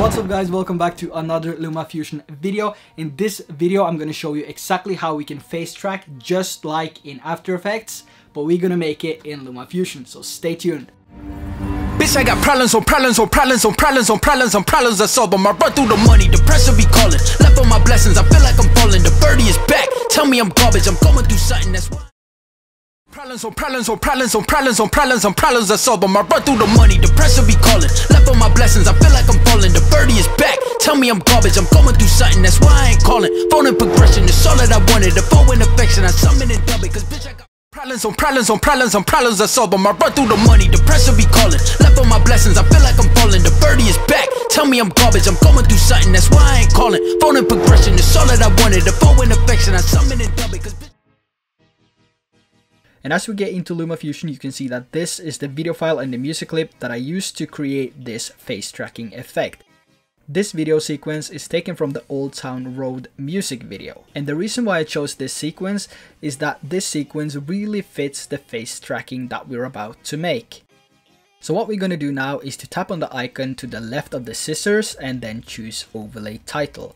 What's up guys, welcome back to another LumaFusion video. In this video, I'm gonna show you exactly how we can face track just like in After Effects, but we're gonna make it in LumaFusion, so stay tuned. Bitch, I got problems on problems on problems on problems on problems on problems I solve them. I run through the money, the pressure be calling. Left on my blessings, I feel like I'm falling. The birdie is back. Tell me I'm garbage, I'm going through something that's why. Problems on problems on problems on problems on problems on problems I solve them. I run through the money, the pressure be calling. Left on my blessings, I feel like me I'm garbage, I'm going through something that's why I ain't calling. Phone and progression is all that I wanted. The phone and affection, I summon and dub it. Cause bitch, I got. Problems on problems on problems on problems I solve them. I run through the money, the pressure be calling. Left on my blessings, I feel like I'm falling. The birdie is back. Tell me I'm garbage, I'm going through something, that's why I ain't calling. Phone and progression is all that I wanted. The phone and affection, I summon and dub it. Cause bitch, And as we get into LumaFusion, you can see that this is the video file and the music clip that I used to create this face tracking effect. This video sequence is taken from the Old Town Road music video. And the reason why I chose this sequence is that this sequence really fits the face tracking that we're about to make. So what we're going to do now is to tap on the icon to the left of the scissors and then choose overlay title.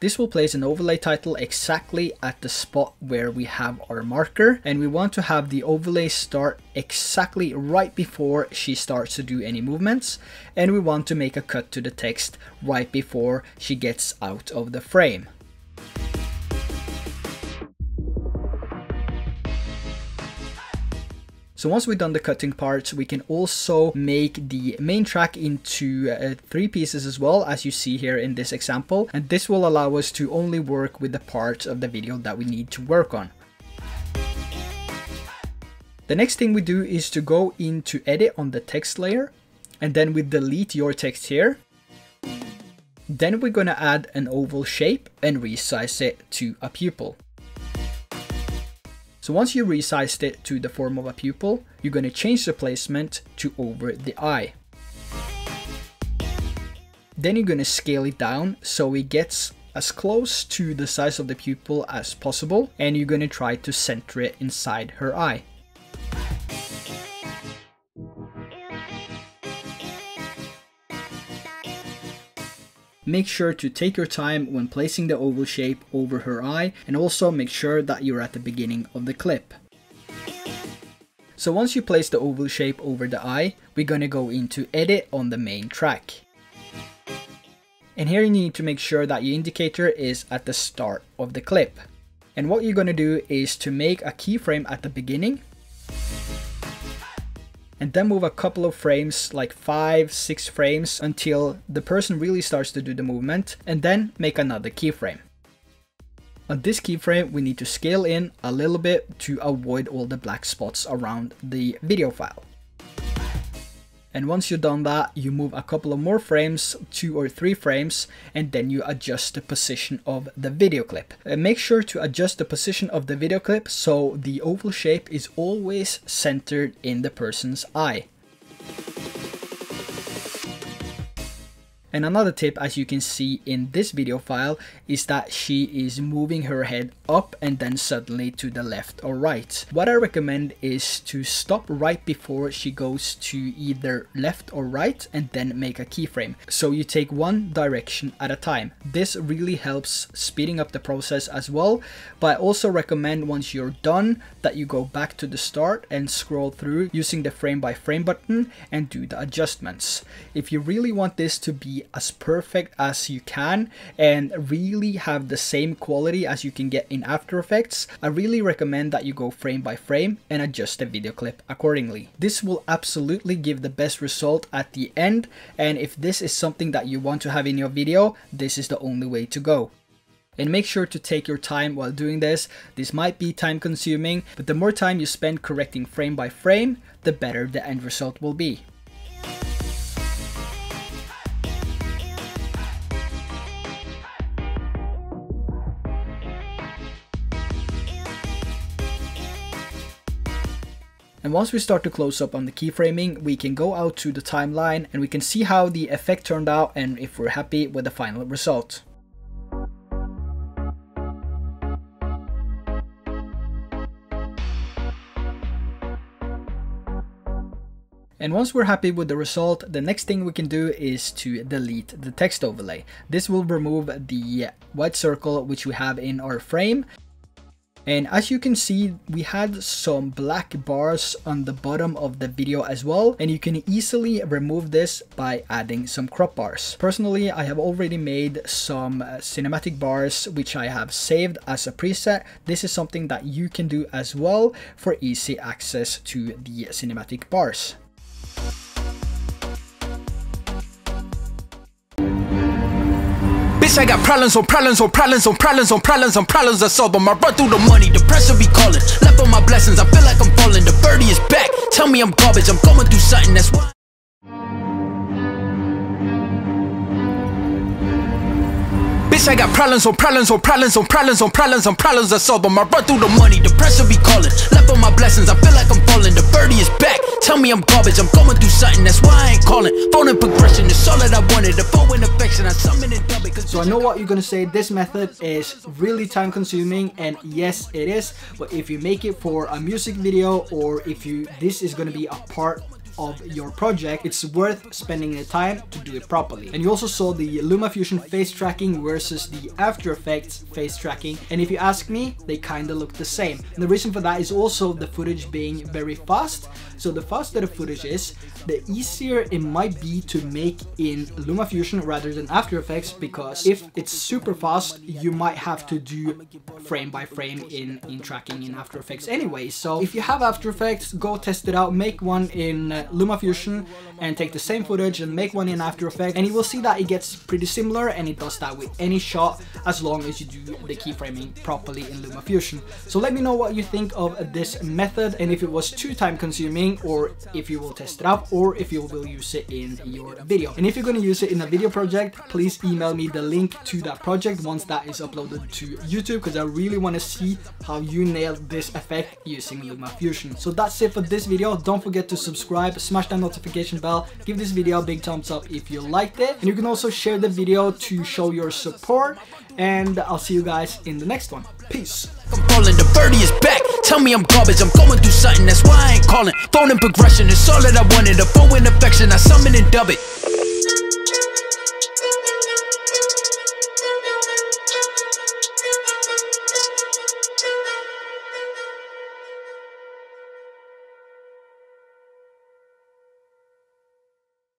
This will place an overlay title exactly at the spot where we have our marker and we want to have the overlay start exactly right before she starts to do any movements and we want to make a cut to the text right before she gets out of the frame. So once we've done the cutting parts, we can also make the main track into uh, three pieces as well, as you see here in this example. And this will allow us to only work with the parts of the video that we need to work on. The next thing we do is to go into edit on the text layer, and then we delete your text here. Then we're gonna add an oval shape and resize it to a pupil. So once you resized it to the form of a pupil, you're going to change the placement to over the eye. Then you're going to scale it down so it gets as close to the size of the pupil as possible and you're going to try to center it inside her eye. Make sure to take your time when placing the oval shape over her eye and also make sure that you're at the beginning of the clip. So once you place the oval shape over the eye, we're gonna go into edit on the main track. And here you need to make sure that your indicator is at the start of the clip. And what you're gonna do is to make a keyframe at the beginning and then move a couple of frames, like five, six frames, until the person really starts to do the movement, and then make another keyframe. On this keyframe, we need to scale in a little bit to avoid all the black spots around the video file. And once you've done that, you move a couple of more frames, two or three frames, and then you adjust the position of the video clip. And make sure to adjust the position of the video clip so the oval shape is always centered in the person's eye. And another tip, as you can see in this video file, is that she is moving her head up and then suddenly to the left or right. What I recommend is to stop right before she goes to either left or right and then make a keyframe. So you take one direction at a time. This really helps speeding up the process as well. But I also recommend once you're done that you go back to the start and scroll through using the frame by frame button and do the adjustments. If you really want this to be as perfect as you can and really have the same quality as you can get in After Effects, I really recommend that you go frame by frame and adjust the video clip accordingly. This will absolutely give the best result at the end and if this is something that you want to have in your video, this is the only way to go. And make sure to take your time while doing this. This might be time consuming, but the more time you spend correcting frame by frame, the better the end result will be. And once we start to close up on the keyframing, we can go out to the timeline and we can see how the effect turned out and if we're happy with the final result. And once we're happy with the result, the next thing we can do is to delete the text overlay. This will remove the white circle which we have in our frame and as you can see, we had some black bars on the bottom of the video as well. And you can easily remove this by adding some crop bars. Personally, I have already made some uh, cinematic bars, which I have saved as a preset. This is something that you can do as well for easy access to the cinematic bars. Bitch, I got problems on problems on problems on problems on problems on problems I solve them. I run through the money, the pressure be calling. Left on my blessings, I feel like I'm falling. The birdie is back. Tell me I'm garbage, I'm going through something, that's why. Bitch, I got problems on problems on problems on problems on problems on problems I solve them. I run through the money, the pressure be calling. Left on my blessings, I feel like I'm falling. The birdie is back. Tell me I'm garbage, I'm going through something, that's why I ain't calling. Phone and progression is all that I wanted. The phone and affection, I summon and dub. So I know what you're gonna say, this method is really time consuming and yes it is, but if you make it for a music video or if you this is gonna be a part of your project, it's worth spending the time to do it properly. And you also saw the LumaFusion face tracking versus the After Effects face tracking. And if you ask me, they kind of look the same. And the reason for that is also the footage being very fast. So the faster the footage is, the easier it might be to make in LumaFusion rather than After Effects because if it's super fast, you might have to do frame by frame in, in tracking in After Effects anyway. So if you have After Effects, go test it out, make one in uh, LumaFusion and take the same footage and make one in After Effects and you will see that it gets pretty similar and it does that with any shot as long as you do the keyframing properly in LumaFusion. So let me know what you think of this method and if it was too time consuming or if you will test it out or if you will use it in your video. And if you're going to use it in a video project, please email me the link to that project once that is uploaded to YouTube because I really want to see how you nailed this effect using LumaFusion. So that's it for this video. Don't forget to subscribe, smash that notification bell, give this video a big thumbs up if you liked it. And you can also share the video to show your support. And I'll see you guys in the next one. Peace. Tell me I'm garbage, I'm going through something, that's why I ain't calling. Phone in progression it's all that I wanted. A phone in affection, I summon and dub it.